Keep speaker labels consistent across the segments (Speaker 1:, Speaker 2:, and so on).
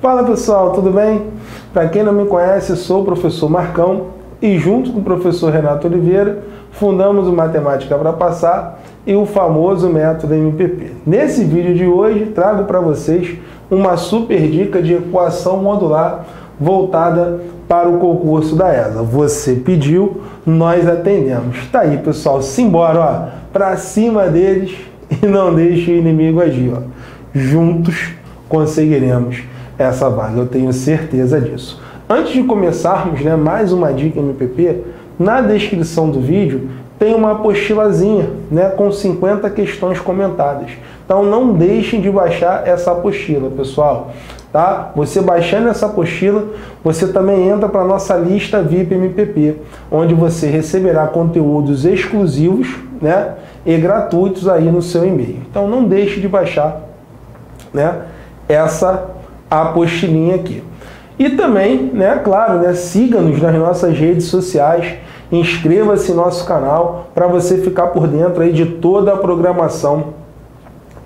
Speaker 1: Fala pessoal, tudo bem? Para quem não me conhece, sou o professor Marcão e junto com o professor Renato Oliveira fundamos o Matemática para Passar e o famoso método MPP. Nesse vídeo de hoje trago para vocês uma super dica de equação modular voltada para o concurso da ESA. Você pediu, nós atendemos. Tá aí, pessoal, simbora, para cima deles e não deixe o inimigo agir, ó. Juntos conseguiremos essa vaga, eu tenho certeza disso. Antes de começarmos, né, mais uma dica MPP, na descrição do vídeo tem uma apostilazinha né, com 50 questões comentadas. Então não deixem de baixar essa apostila, pessoal. Tá? Você baixando essa apostila, você também entra para nossa lista VIP MPP, onde você receberá conteúdos exclusivos né, e gratuitos aí no seu e-mail. Então não deixe de baixar né, essa apostilinha aqui. E também, né, claro, né, siga-nos nas nossas redes sociais, inscreva-se no nosso canal para você ficar por dentro aí de toda a programação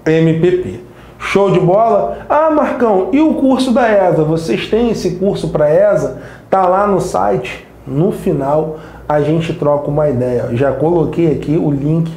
Speaker 1: MPP. Show de bola? Ah, Marcão, e o curso da ESA? Vocês têm esse curso para ESA? Tá lá no site. No final a gente troca uma ideia. Já coloquei aqui o link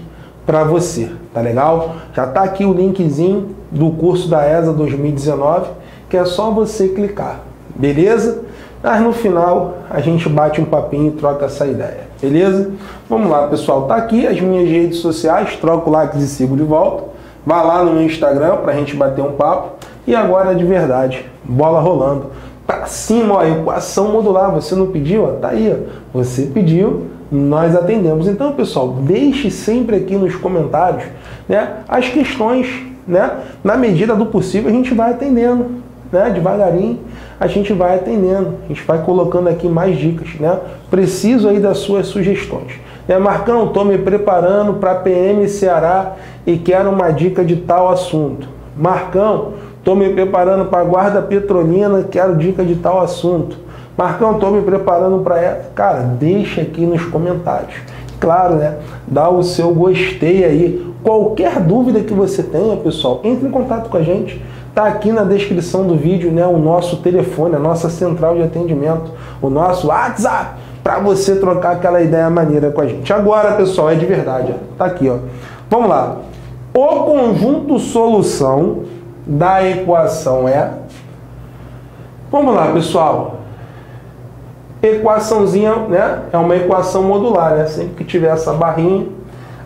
Speaker 1: para você, tá legal? Já tá aqui o linkzinho do curso da ESA 2019, que é só você clicar, beleza? Mas no final a gente bate um papinho e troca essa ideia, beleza? Vamos lá, pessoal. Tá aqui as minhas redes sociais, troco o like e sigo de volta. Vá lá no meu Instagram para a gente bater um papo. E agora de verdade, bola rolando. Para cima, ó, equação modular. Você não pediu? Ó, tá aí. Ó. Você pediu, nós atendemos. Então, pessoal, deixe sempre aqui nos comentários né, as questões. Né? Na medida do possível, a gente vai atendendo. Né? Devagarinho, a gente vai atendendo. A gente vai colocando aqui mais dicas. Né? Preciso aí das suas sugestões. Né, Marcão, estou me preparando para PM Ceará e quero uma dica de tal assunto. Marcão, estou me preparando para guarda petrolina, quero dica de tal assunto. Marcão, estou me preparando para essa. Cara, deixa aqui nos comentários. Claro, né? Dá o seu gostei aí. Qualquer dúvida que você tenha, pessoal, entre em contato com a gente. Tá aqui na descrição do vídeo, né? O nosso telefone, a nossa central de atendimento, o nosso WhatsApp, para você trocar aquela ideia maneira com a gente. Agora, pessoal, é de verdade. Ó. Tá aqui, ó. Vamos lá. O conjunto solução da equação é. Vamos lá, pessoal. Equaçãozinha, né? É uma equação modular, né? Sempre que tiver essa barrinha,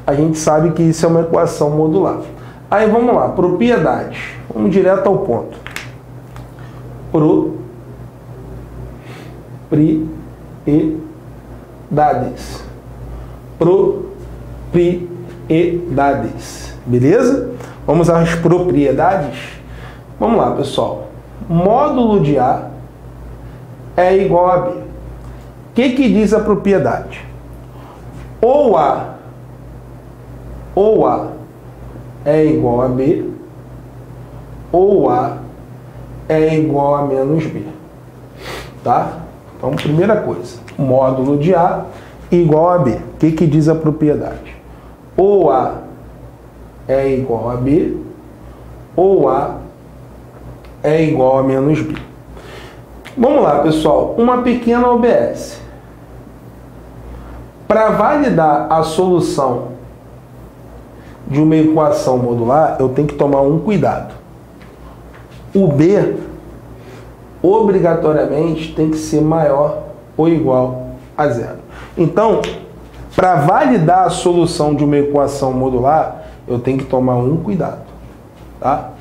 Speaker 1: a gente sabe que isso é uma equação modular. Aí vamos lá, propriedades. Vamos direto ao ponto. Propriedades. Propriedades. Beleza? Vamos às propriedades? Vamos lá, pessoal. Módulo de A é igual a B. O que, que diz a propriedade? Ou A ou A é igual a B, ou A é igual a menos B. Tá? Então, primeira coisa, módulo de A igual a B. O que, que diz a propriedade? Ou A é igual a B, ou A é igual a menos B. Vamos lá, pessoal, uma pequena OBS. Para validar a solução de uma equação modular, eu tenho que tomar um cuidado. O B, obrigatoriamente, tem que ser maior ou igual a zero. Então, para validar a solução de uma equação modular, eu tenho que tomar um cuidado, tá?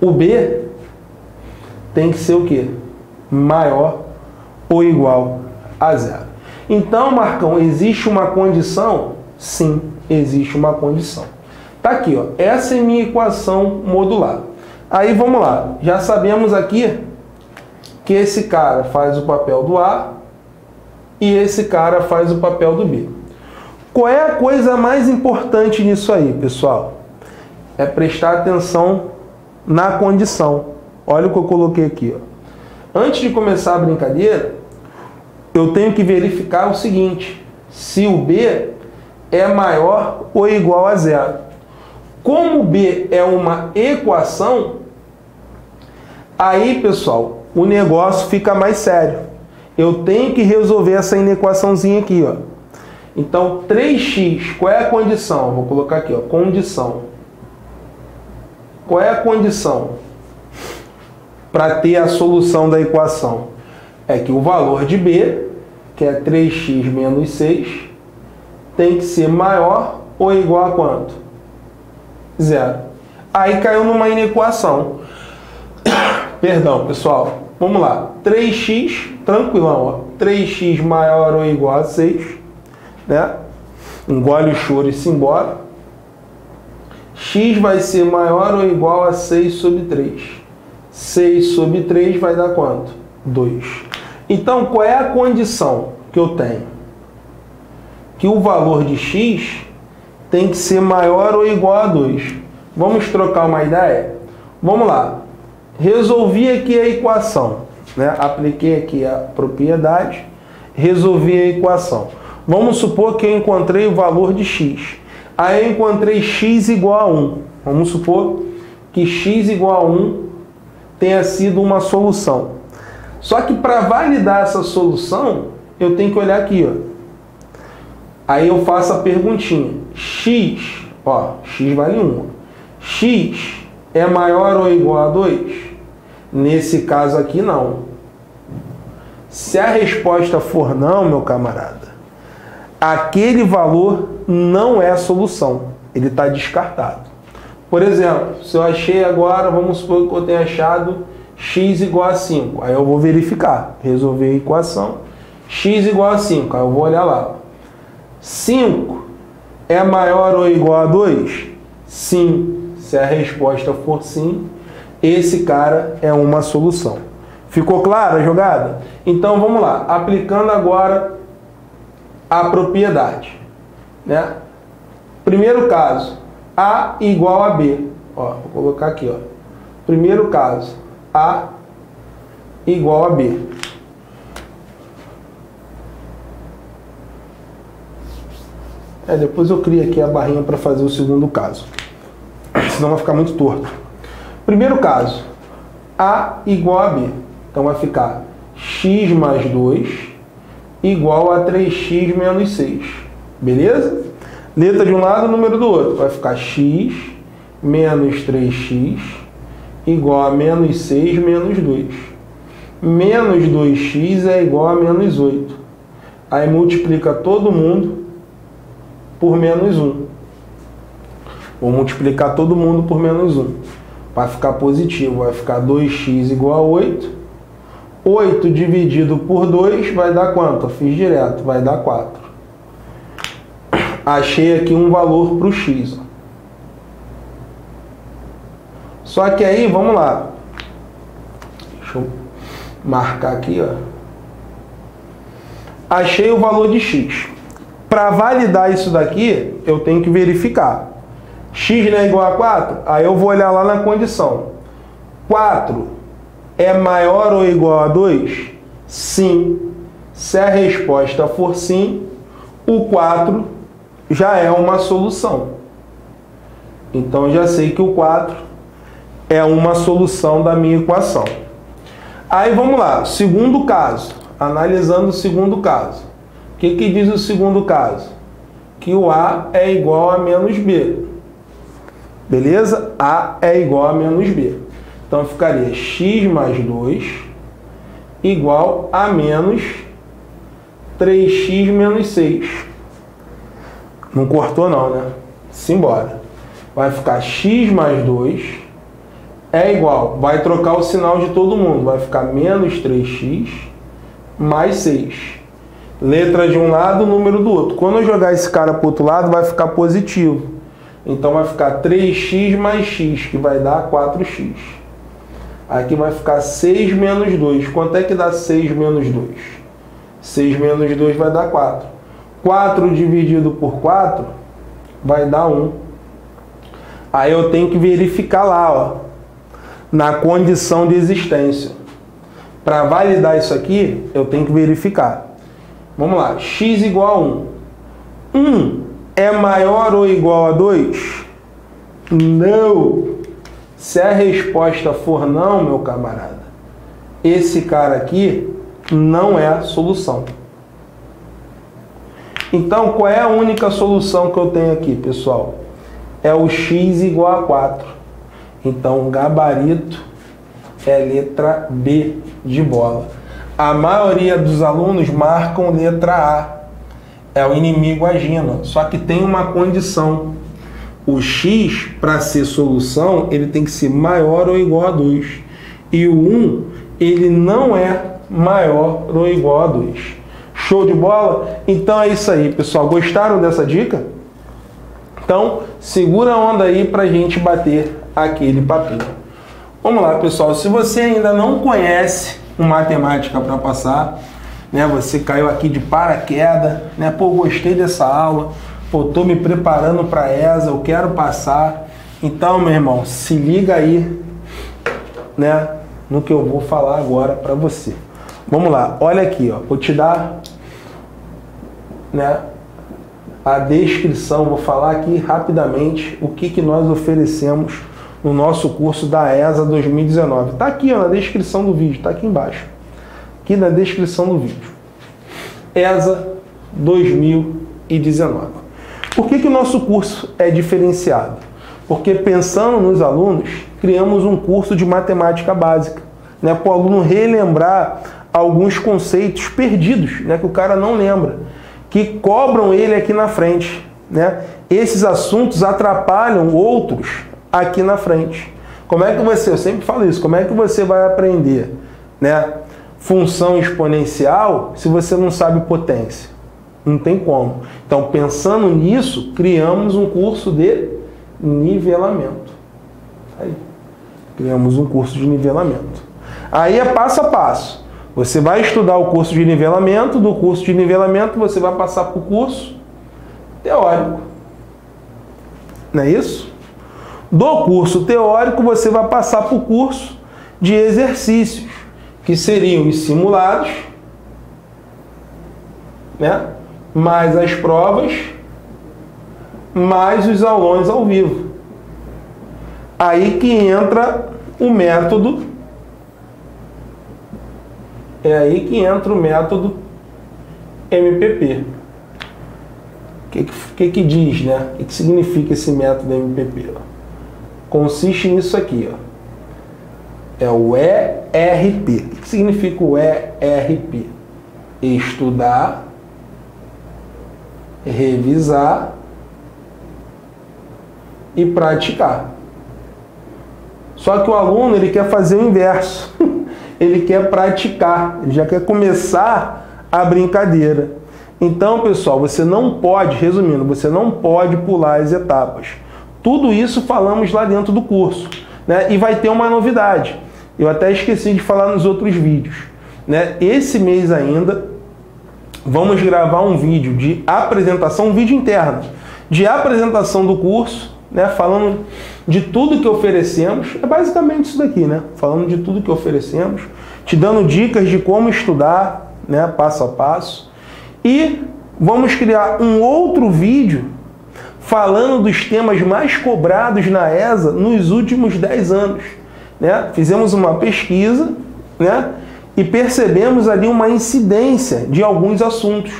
Speaker 1: O B tem que ser o quê? Maior ou igual a zero. Então, Marcão, existe uma condição? Sim, existe uma condição. Tá aqui, ó. Essa é minha equação modular. Aí vamos lá. Já sabemos aqui que esse cara faz o papel do A e esse cara faz o papel do B. Qual é a coisa mais importante nisso aí, pessoal? É prestar atenção na condição. Olha o que eu coloquei aqui. Ó. Antes de começar a brincadeira, eu tenho que verificar o seguinte: se o B é maior ou igual a zero. Como B é uma equação, Aí, pessoal, o negócio fica mais sério. Eu tenho que resolver essa inequaçãozinha aqui, ó. Então, 3x, qual é a condição? Vou colocar aqui, ó, condição. Qual é a condição para ter a solução da equação? É que o valor de b, que é 3x menos 6, tem que ser maior ou igual a quanto? Zero. Aí caiu numa inequação. Perdão, pessoal. Vamos lá. 3x, tranquilão, ó. 3x maior ou igual a 6, né? Engole o choro e se embora. x vai ser maior ou igual a 6 sobre 3. 6 sobre 3 vai dar quanto? 2. Então, qual é a condição que eu tenho? Que o valor de x tem que ser maior ou igual a 2. Vamos trocar uma ideia? Vamos lá. Resolvi aqui a equação. Né? Apliquei aqui a propriedade, resolvi a equação. Vamos supor que eu encontrei o valor de x. Aí eu encontrei x igual a 1. Vamos supor que x igual a 1 tenha sido uma solução. Só que para validar essa solução, eu tenho que olhar aqui. Ó. Aí eu faço a perguntinha. x, ó, x vale 1. x é maior ou igual a 2? Nesse caso aqui, não. Se a resposta for não, meu camarada, aquele valor não é a solução, ele está descartado. Por exemplo, se eu achei agora, vamos supor que eu tenha achado x igual a 5, aí eu vou verificar, resolver a equação, x igual a 5, aí eu vou olhar lá. 5 é maior ou igual a 2? Sim. Se a resposta for sim, esse cara é uma solução. Ficou clara a jogada? Então vamos lá, aplicando agora a propriedade. Né? Primeiro caso, A igual a B. Ó, vou colocar aqui. Ó. Primeiro caso, A igual a B. É, depois eu crio aqui a barrinha para fazer o segundo caso. Senão vai ficar muito torto. Primeiro caso, A igual a B. Então vai ficar x mais 2 igual a 3x menos 6. Beleza? Letra de um lado, número do outro. Vai ficar x menos 3x igual a menos 6 menos 2. Menos 2x é igual a menos 8. Aí multiplica todo mundo por menos 1. Vou multiplicar todo mundo por menos 1. Vai ficar positivo, vai ficar 2x igual a 8 8 dividido por 2 vai dar quanto? Eu fiz direto, vai dar 4. Achei aqui um valor para o x. Só que aí, vamos lá. Deixa eu marcar aqui, ó. Achei o valor de x. Para validar isso daqui, eu tenho que verificar. X não é igual a 4? Aí eu vou olhar lá na condição. 4 é maior ou igual a 2? Sim. Se a resposta for sim, o 4 já é uma solução. Então já sei que o 4 é uma solução da minha equação. Aí vamos lá, segundo caso, analisando o segundo caso. O que, que diz o segundo caso? Que o A é igual a menos B. Beleza? A é igual a menos B. Então ficaria x mais 2 igual a menos 3x menos 6. Não cortou não, né? Simbora. Vai ficar x mais 2 é igual, vai trocar o sinal de todo mundo, vai ficar menos 3x mais 6. Letra de um lado, número do outro. Quando eu jogar esse cara para o outro lado, vai ficar positivo. Então vai ficar 3x mais x, que vai dar 4x. Aqui vai ficar 6 menos 2. Quanto é que dá 6 menos 2? 6 menos 2 vai dar 4. 4 dividido por 4 vai dar 1. Aí eu tenho que verificar lá, ó, na condição de existência. Para validar isso aqui, eu tenho que verificar. Vamos lá, x igual a 1. 1 é maior ou igual a 2? Não! Se a resposta for não, meu camarada, esse cara aqui não é a solução. Então, qual é a única solução que eu tenho aqui, pessoal? É o x igual a 4. Então, gabarito é letra B de bola. A maioria dos alunos marcam letra A. É o inimigo agindo. Só que tem uma condição. O x, para ser solução, ele tem que ser maior ou igual a 2. E o 1, ele não é maior ou igual a 2. Show de bola? Então é isso aí, pessoal. Gostaram dessa dica? Então, segura a onda aí para a gente bater aquele papinho. Vamos lá, pessoal. Se você ainda não conhece o Matemática para Passar, né? Você caiu aqui de paraquedas, né? Pô, gostei dessa aula. Pô, tô me preparando para essa, eu quero passar. Então, meu irmão, se liga aí, né, no que eu vou falar agora para você. Vamos lá, olha aqui, ó. Vou te dar né, a descrição, vou falar aqui rapidamente o que, que nós oferecemos no nosso curso da ESA 2019. Está aqui ó, na descrição do vídeo, está aqui embaixo. Aqui na descrição do vídeo. ESA 2019. Por que, que o nosso curso é diferenciado? Porque pensando nos alunos, criamos um curso de matemática básica, né, para o aluno relembrar alguns conceitos perdidos, né, que o cara não lembra, que cobram ele aqui na frente. Né? Esses assuntos atrapalham outros aqui na frente. Como é que você, eu sempre falo isso, como é que você vai aprender né, função exponencial se você não sabe potência? Não tem como. Então, pensando nisso, criamos um curso de nivelamento. Aí. Criamos um curso de nivelamento. Aí é passo a passo. Você vai estudar o curso de nivelamento, do curso de nivelamento você vai passar para o curso teórico. Não é isso? Do curso teórico você vai passar para o curso de exercícios, que seriam os simulados, né? mais as provas, mais os aulões ao vivo. Aí que entra o método é aí que entra o método MPP. O que, que, que, diz, né? O que, que significa esse método MPP? Consiste nisso aqui, ó. É o ERP. O que significa o ERP? Estudar, revisar e praticar. Só que o aluno ele quer fazer o inverso. ele quer praticar, ele já quer começar a brincadeira. Então, pessoal, você não pode, resumindo, você não pode pular as etapas. Tudo isso falamos lá dentro do curso. Né? E vai ter uma novidade. Eu até esqueci de falar nos outros vídeos. Né? Esse mês ainda, vamos gravar um vídeo de apresentação, um vídeo interno, de apresentação do curso, né? falando de tudo que oferecemos, é basicamente isso daqui, né? Falando de tudo que oferecemos, te dando dicas de como estudar, né? Passo a passo. E vamos criar um outro vídeo falando dos temas mais cobrados na ESA nos últimos 10 anos. Né? Fizemos uma pesquisa né? e percebemos ali uma incidência de alguns assuntos,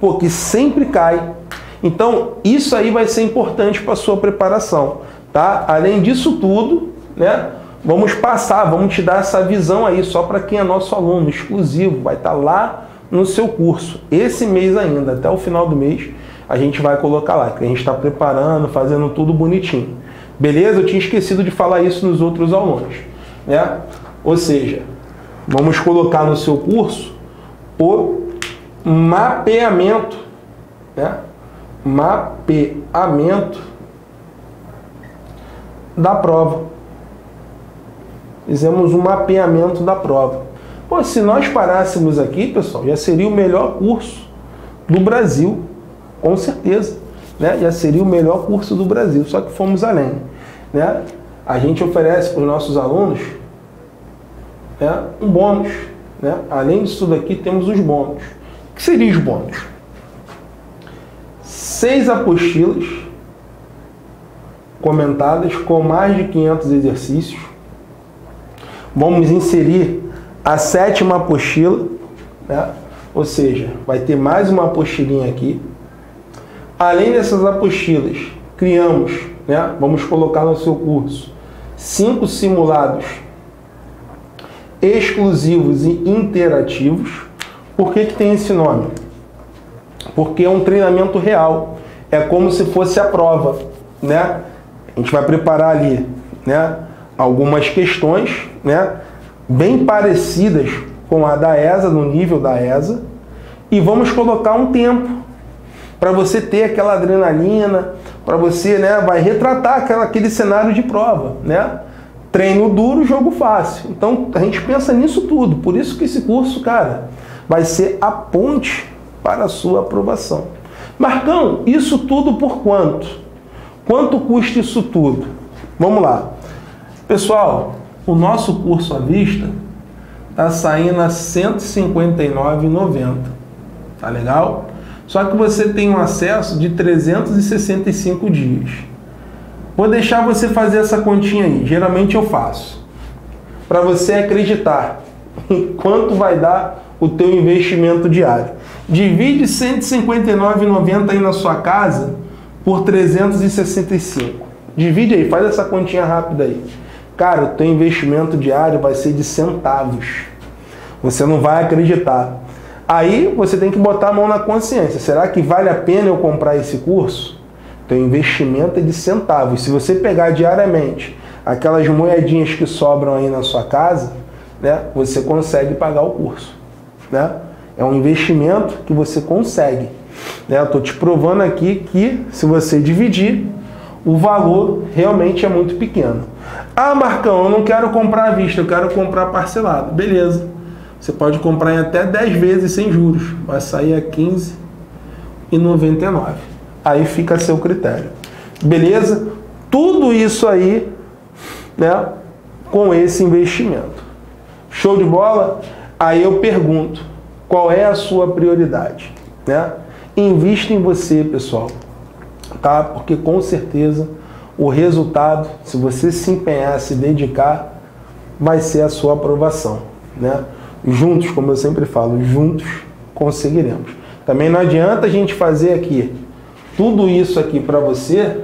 Speaker 1: porque sempre cai. Então, isso aí vai ser importante para a sua preparação. Tá? Além disso tudo, né, vamos passar, vamos te dar essa visão aí só para quem é nosso aluno, exclusivo, vai estar tá lá no seu curso. Esse mês ainda, até o final do mês, a gente vai colocar lá, que a gente está preparando, fazendo tudo bonitinho. Beleza? Eu tinha esquecido de falar isso nos outros alunos. Né? Ou seja, vamos colocar no seu curso o mapeamento. Né? Mapeamento da prova. Fizemos um mapeamento da prova. Pô, se nós parássemos aqui, pessoal, já seria o melhor curso do Brasil, com certeza. Né? Já seria o melhor curso do Brasil, só que fomos além. Né? A gente oferece para os nossos alunos né, um bônus. Né? Além disso daqui, temos os bônus. O que seriam os bônus? Seis apostilas comentadas com mais de 500 exercícios. Vamos inserir a sétima apostila, né? ou seja, vai ter mais uma apostilinha aqui. Além dessas apostilas, criamos, né? vamos colocar no seu curso, cinco simulados exclusivos e interativos. Por que, que tem esse nome? Porque é um treinamento real. É como se fosse a prova, né? A gente vai preparar ali, né? Algumas questões, né? Bem parecidas com a da ESA, no nível da ESA, e vamos colocar um tempo para você ter aquela adrenalina, para você, né? Vai retratar aquela, aquele cenário de prova, né? Treino duro, jogo fácil. Então a gente pensa nisso tudo. Por isso que esse curso, cara, vai ser a ponte para a sua aprovação. Marcão, isso tudo por quanto? Quanto custa isso tudo? Vamos lá. Pessoal, o nosso curso à vista está saindo a R$ 159,90. Tá legal? Só que você tem um acesso de 365 dias. Vou deixar você fazer essa continha aí. Geralmente eu faço. Para você acreditar em quanto vai dar o teu investimento diário. Divide 159,90 aí na sua casa por 365. Divide aí, faz essa continha rápida aí. Cara, o teu investimento diário vai ser de centavos. Você não vai acreditar. Aí você tem que botar a mão na consciência. Será que vale a pena eu comprar esse curso? Teu investimento é de centavos. Se você pegar diariamente aquelas moedinhas que sobram aí na sua casa, né, você consegue pagar o curso. Né? É um investimento que você consegue. Né? Estou te provando aqui que se você dividir, o valor realmente é muito pequeno. Ah, Marcão, eu não quero comprar à vista, eu quero comprar parcelado. Beleza. Você pode comprar em até 10 vezes sem juros. Vai sair a R$ 15,99 aí fica a seu critério. Beleza? Tudo isso aí, né, com esse investimento. Show de bola? Aí eu pergunto, qual é a sua prioridade, né? Invista em você, pessoal. Tá? Porque com certeza o resultado, se você se empenhar, se dedicar, vai ser a sua aprovação, né? Juntos, como eu sempre falo, juntos conseguiremos. Também não adianta a gente fazer aqui tudo isso aqui para você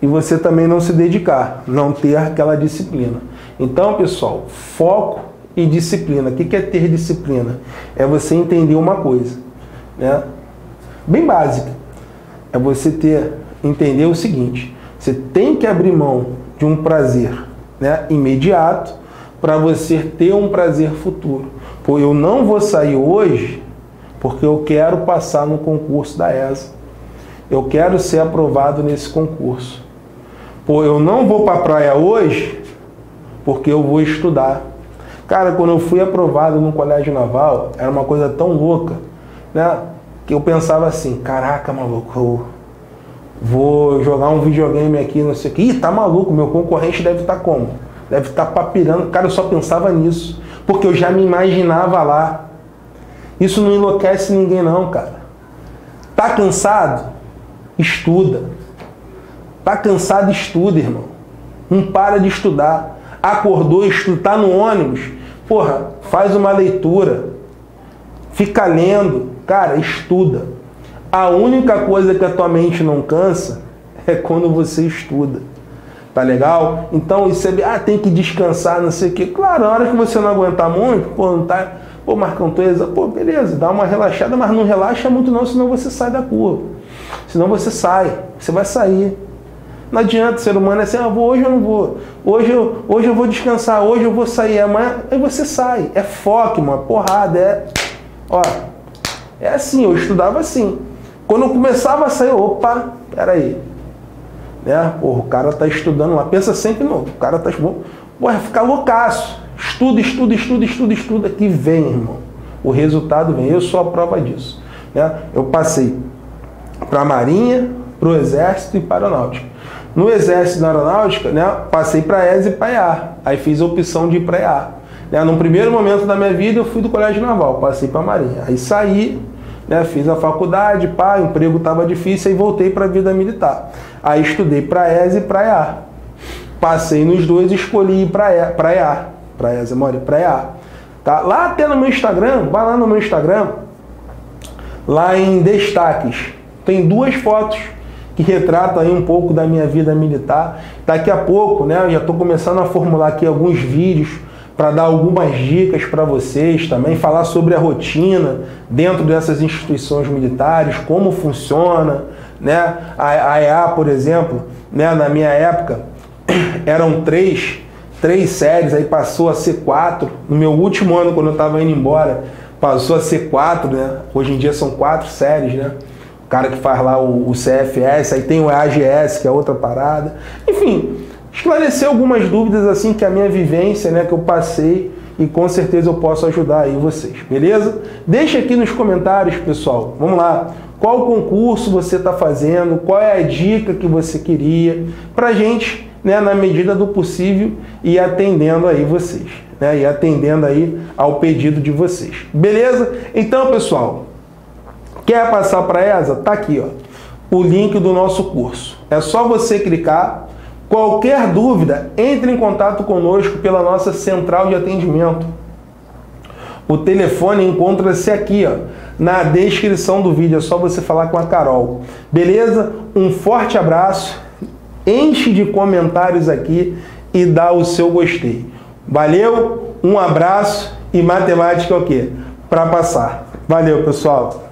Speaker 1: e você também não se dedicar, não ter aquela disciplina. Então, pessoal, foco e disciplina. O que é ter disciplina? É você entender uma coisa, né? Bem básica. É você ter entender o seguinte: você tem que abrir mão de um prazer, né, imediato para você ter um prazer futuro. Pô, eu não vou sair hoje porque eu quero passar no concurso da ESA eu quero ser aprovado nesse concurso. Pô, eu não vou para a praia hoje porque eu vou estudar. Cara, quando eu fui aprovado no colégio naval, era uma coisa tão louca, né? Que eu pensava assim, caraca, maluco, eu vou jogar um videogame aqui, não sei o que. Ih, tá maluco, meu concorrente deve estar tá como? Deve estar tá papirando. Cara, eu só pensava nisso, porque eu já me imaginava lá. Isso não enlouquece ninguém não, cara. Tá cansado? Estuda. Tá cansado, estuda, irmão. Não para de estudar. Acordou, estuda, tá no ônibus. Porra, faz uma leitura. Fica lendo. Cara, estuda. A única coisa que a tua mente não cansa é quando você estuda. Tá legal? Então, isso é. Ah, tem que descansar, não sei o quê. Claro, na hora que você não aguentar muito, pô, não tá. Pô, Marcão, tô exa... Pô, beleza, dá uma relaxada, mas não relaxa muito não, senão você sai da curva. Senão você sai, você vai sair. Não adianta, ser humano é assim, ah, vou, hoje eu não vou. Hoje eu, hoje eu vou descansar, hoje eu vou sair. Amanhã, aí você sai. É foco, uma porrada. É, ó, é assim, eu estudava assim. Quando eu começava a sair, opa, peraí. Né? Porra, o cara tá estudando lá. Pensa sempre no. O cara tá. Porra, ficar loucaço. Estuda, estuda, estuda, estuda, estuda. Que vem, irmão. O resultado vem. Eu sou a prova disso. Né? Eu passei para a Marinha, para o Exército e para a Aeronáutica. No Exército e na Aeronáutica, né, passei para a e para a EAR. Aí fiz a opção de ir para a EAR. Né, num primeiro momento da minha vida, eu fui do Colégio Naval, passei para a Marinha. Aí saí, né? Fiz a faculdade, pá, emprego estava difícil e voltei para a vida militar. Aí estudei para ESA e para EA. Passei nos dois e escolhi ir para EA, para EA. Para ESA, moro, para EA. Tá? Lá até no meu Instagram, vai lá no meu Instagram, lá em destaques, tem duas fotos que retratam aí um pouco da minha vida militar. Daqui a pouco, né, eu já estou começando a formular aqui alguns vídeos para dar algumas dicas para vocês também, falar sobre a rotina dentro dessas instituições militares, como funciona, né? A, EA, por exemplo, né, na minha época, eram três, três séries, aí passou a ser quatro. No meu último ano, quando eu estava indo embora, passou a ser quatro, né? Hoje em dia são quatro séries, né? O cara que faz lá o, o CFS, aí tem o AGS, que é outra parada. Enfim, esclarecer algumas dúvidas assim que a minha vivência, né, que eu passei e com certeza eu posso ajudar aí vocês, beleza? Deixa aqui nos comentários, pessoal. Vamos lá. Qual concurso você está fazendo? Qual é a dica que você queria? Para gente, né, na medida do possível, ir atendendo aí vocês, né? E atendendo aí ao pedido de vocês. Beleza? Então, pessoal, quer passar para essa? Tá aqui, ó. O link do nosso curso. É só você clicar Qualquer dúvida, entre em contato conosco pela nossa central de atendimento. O telefone encontra-se aqui, ó, na descrição do vídeo. É só você falar com a Carol. Beleza? Um forte abraço. Enche de comentários aqui e dá o seu gostei. Valeu, um abraço e matemática é o quê? Para passar. Valeu, pessoal.